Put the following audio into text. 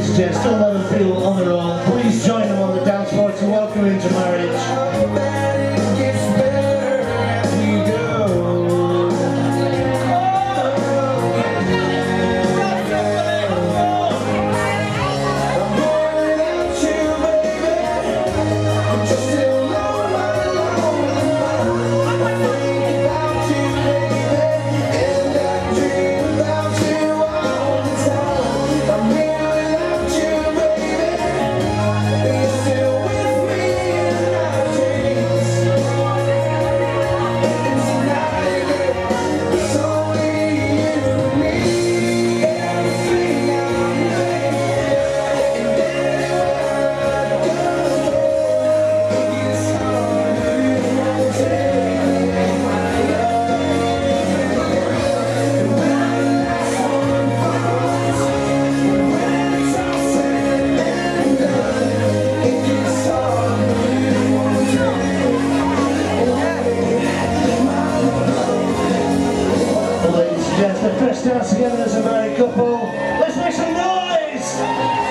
his chest. Don't let them feel on their own. Please. dance together as a married couple. Let's make some noise!